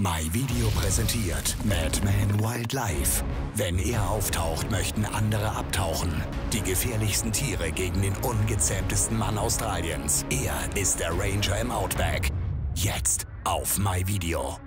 MyVideo präsentiert Madman Wildlife. Wenn er auftaucht, möchten andere abtauchen. Die gefährlichsten Tiere gegen den ungezähmtesten Mann Australiens. Er ist der Ranger im Outback. Jetzt auf MyVideo.